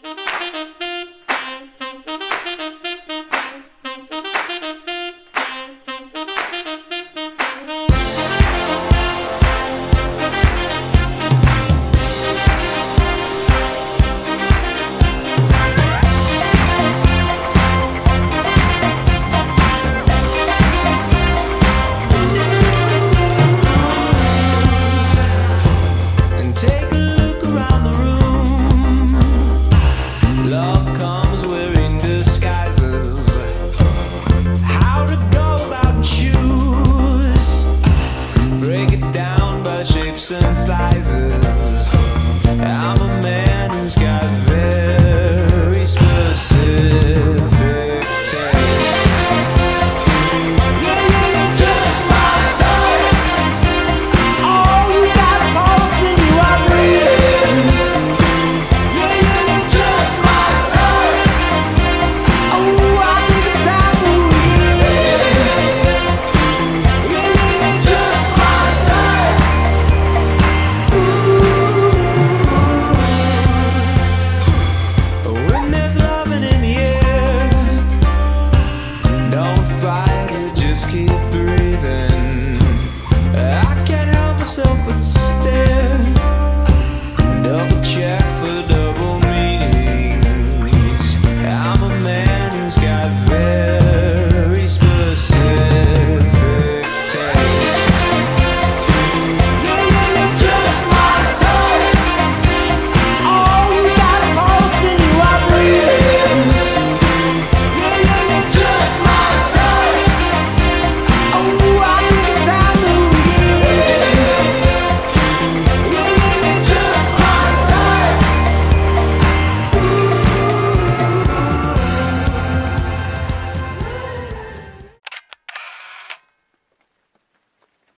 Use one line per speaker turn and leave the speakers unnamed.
Thank you. shapes and sizes. whiskey.